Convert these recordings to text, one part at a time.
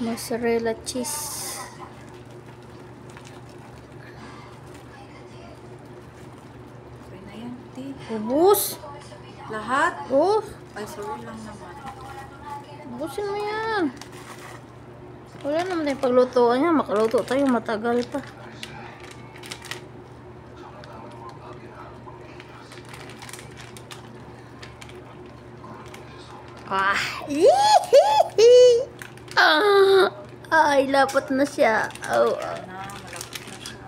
Mozzarella cheese. Ubus. Lahat? Oh, Ay, sorry lang naman. ubusin mo yan. Wala naman tayong paglutuan niya. Makaluto tayo matagal pa. Ah! Ah! Ay, lapat na siya. Oh, ah. Na, malapit na siya.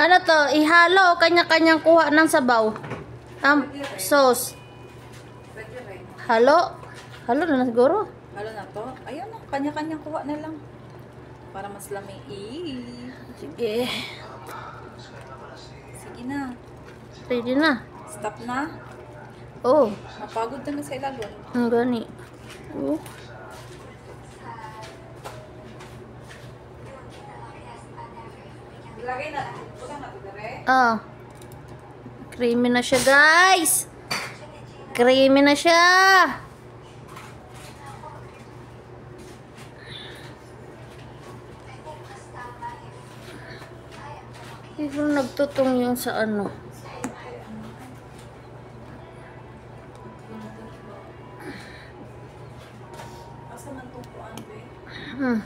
Ano to? Ihalo o kanya-kanyang kuha ng sabaw? Ang sauce. Halo? Halo na siguro. Halo na to? Ayun na, kanya-kanyang kuha na lang. Para mas lami. Eh. Sige. Sige na. Pwede na. Stop na. Oh, Mapagod na na sa ilagon. ang gani. Oh. Ilagay na. Pusan na tigare. Oo. Creamy na siya, guys. Creamy na siya. Pero nagtutong yung sa ano. Hmm.